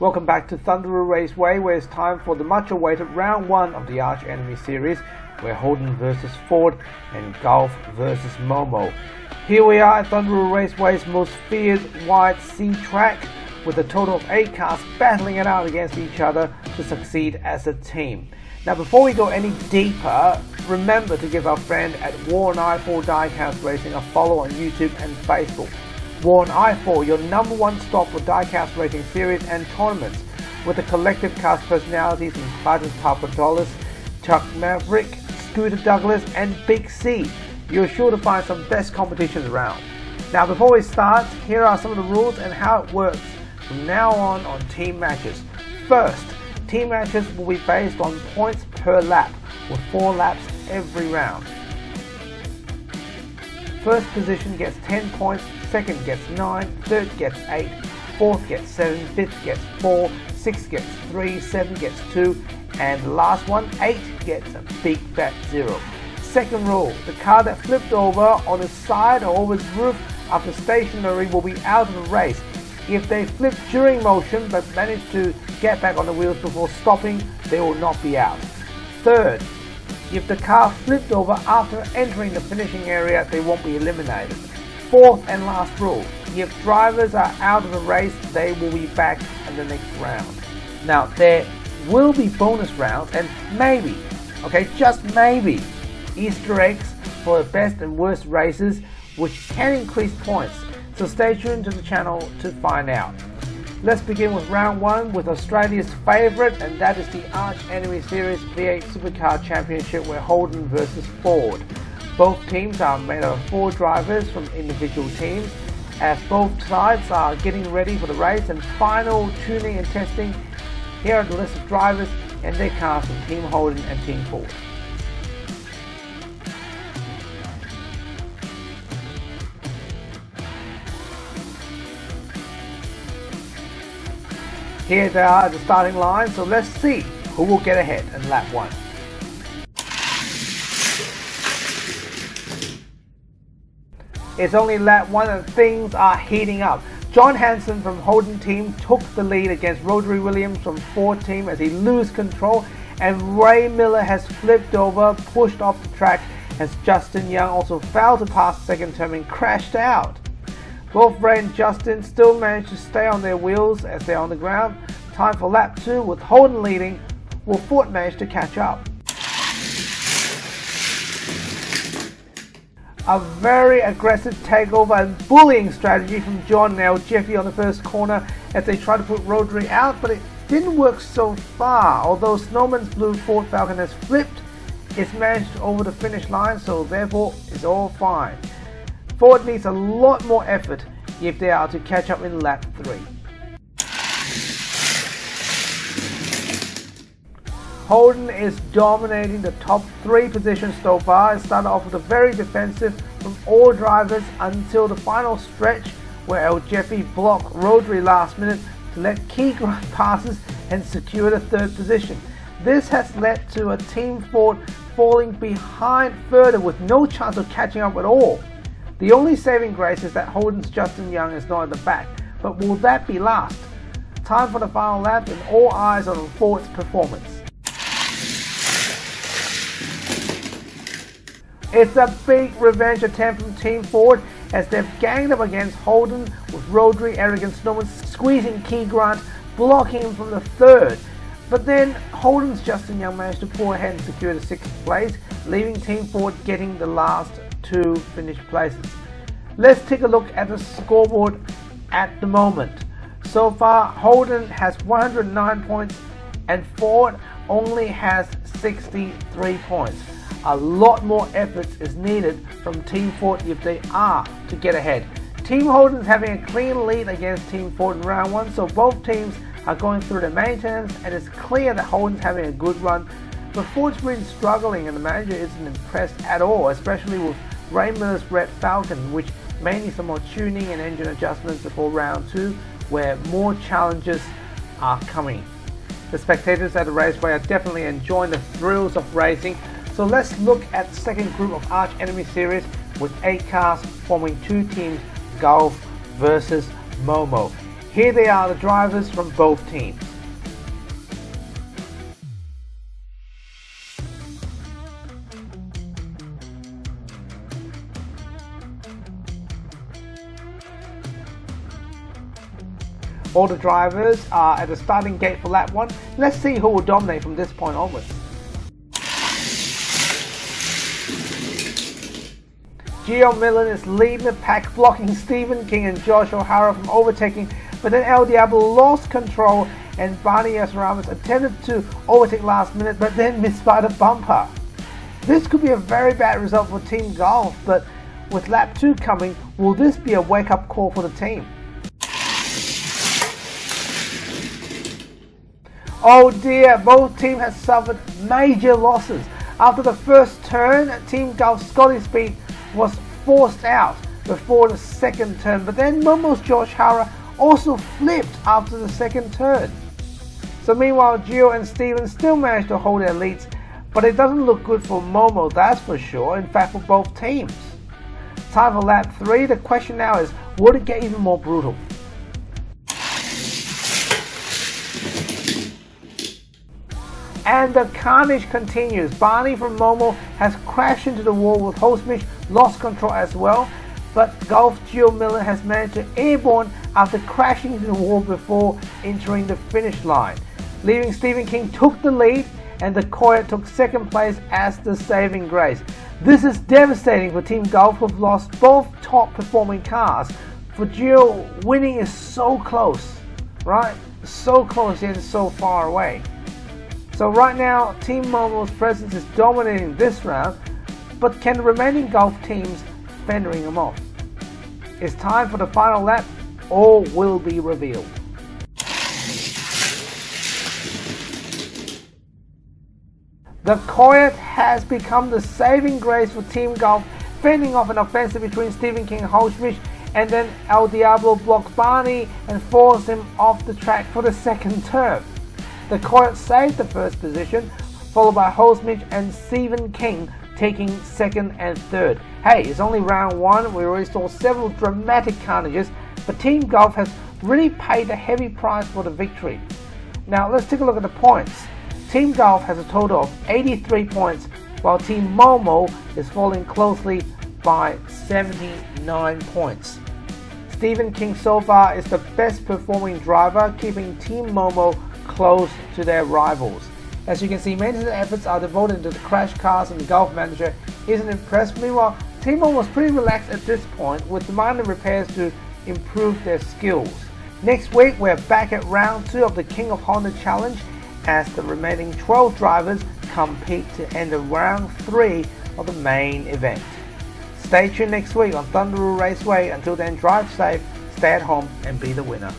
Welcome back to Thunder Roo Raceway, where it's time for the much awaited round one of the Arch Enemy series, where Holden versus Ford and Gulf versus Momo. Here we are at Thunder Roo Raceway's most feared wide C track, with a total of eight cars battling it out against each other to succeed as a team. Now, before we go any deeper, remember to give our friend at Warren I4 Diecast Racing a follow on YouTube and Facebook. Warren I4, your number one stop for diecast racing series and tournaments, with the collective cast personalities in Clayton Papadopoulos, Chuck Maverick, Scooter Douglas, and Big C. You're sure to find some best competitions around. Now, before we start, here are some of the rules and how it works from now on on team matches. First, team matches will be based on points per lap, with four laps every round. First position gets 10 points, second gets 9, third gets 8, fourth gets 7, fifth gets 4, sixth gets 3, 7 gets 2, and the last one, 8, gets a big fat 0. Second rule, the car that flipped over on its side or over its roof after stationary will be out of the race. If they flip during motion but manage to get back on the wheels before stopping, they will not be out. Third, if the car flipped over after entering the finishing area, they won't be eliminated. Fourth and last rule, if drivers are out of the race, they will be back in the next round. Now, there will be bonus rounds and maybe, okay, just maybe, Easter eggs for the best and worst races, which can increase points. So stay tuned to the channel to find out. Let's begin with round one with Australia's favourite, and that is the Arch Enemy Series V8 Supercar Championship where Holden versus Ford. Both teams are made up of four drivers from individual teams, as both sides are getting ready for the race and final tuning and testing. Here are the list of drivers and their cars from Team Holden and Team Ford. Here they are at the starting line, so let's see who will get ahead in lap 1. It's only lap 1 and things are heating up. John Hanson from Holden team took the lead against Rhodri Williams from Ford team as he loses control and Ray Miller has flipped over, pushed off the track as Justin Young also failed to pass second term and crashed out. Both Ray and Justin still managed to stay on their wheels as they're on the ground. Time for lap 2 with Holden leading. Will Ford manage to catch up? A very aggressive takeover and bullying strategy from John now Jeffy on the first corner as they try to put Rhodri out, but it didn't work so far. Although Snowman's blue Ford Falcon has flipped, it's managed over the finish line, so therefore it's all fine. Ford needs a lot more effort if they are to catch up in lap 3. Holden is dominating the top 3 positions so far. It started off with a very defensive from all drivers until the final stretch where El Jeffy blocked Rhodri last minute to let Key Grant passes and secure the third position. This has led to a Team Ford falling behind further with no chance of catching up at all. The only saving grace is that Holden's Justin Young is not at the back, but will that be last? Time for the final lap and all eyes on Ford's performance. It's a big revenge attempt from Team Ford as they've ganged up against Holden with Rhodri, Eric and Snowman squeezing Key Grant, blocking him from the third. But then Holden's Justin Young managed to pull ahead and secure the sixth place, leaving Team Ford getting the last two finished places. Let's take a look at the scoreboard at the moment. So far, Holden has 109 points and Ford only has 63 points. A lot more efforts is needed from Team Ford if they are to get ahead. Team Holden is having a clean lead against Team Ford in round one, so both teams are going through the maintenance and it's clear that Holden's having a good run. But Ford's been struggling and the manager isn't impressed at all, especially with Ray Miller's Red Falcon, which mainly some more tuning and engine adjustments before round two, where more challenges are coming. The spectators at the raceway are definitely enjoying the thrills of racing, so let's look at the second group of Arch Enemy Series with eight cars forming two teams, Gulf versus Momo. Here they are the drivers from both teams. All the drivers are at the starting gate for lap 1. Let's see who will dominate from this point onwards. Gio Millen is leading the pack, blocking Stephen King and Josh O'Hara from overtaking, but then El Diablo lost control and Barney S. Ramos attempted to overtake last minute, but then missed by the bumper. This could be a very bad result for Team Gulf, but with lap 2 coming, will this be a wake-up call for the team? Oh dear, both teams have suffered major losses. After the first turn, Team Gulf Scotty Speed was forced out before the second turn, but then Momo's Josh Hara also flipped after the second turn. So meanwhile, Gio and Steven still managed to hold their leads, but it doesn't look good for Momo, that's for sure, in fact for both teams. Time for lap 3, the question now is, would it get even more brutal? And the carnage continues. Barney from Momo has crashed into the wall with Hostmich, lost control as well. But Gulf Gio Miller has managed to airborne after crashing into the wall before entering the finish line. Leaving Stephen King took the lead and the Coyote took second place as the saving grace. This is devastating for Team Gulf who've lost both top performing cars. For Gio, winning is so close, right? So close yet so far away. So right now, Team Momo's presence is dominating this round, but can the remaining Gulf teams fendering them off? It's time for the final lap, all will be revealed. The Coyote has become the saving grace for Team Gulf, fending off an offensive between Stephen King and and then El Diablo blocks Barney and forces him off the track for the second term. The Coyote saved the first position, followed by Holzmich and Stephen King taking second and third. Hey, it's only round one. We already saw several dramatic carnages, but Team Gulf has really paid a heavy price for the victory. Now let's take a look at the points. Team Gulf has a total of 83 points, while Team Momo is falling closely by 79 points. Stephen King so far is the best performing driver, keeping Team Momo close to their rivals. As you can see, maintenance efforts are devoted to the crash cars and the Gulf manager isn't impressed. Meanwhile, Team was pretty relaxed at this point with minor repairs to improve their skills. Next week, we're back at round 2 of the King of Honda Challenge as the remaining 12 drivers compete to enter round 3 of the main event. Stay tuned next week on Thunder Roo Raceway. Until then, drive safe, stay at home, and be the winner.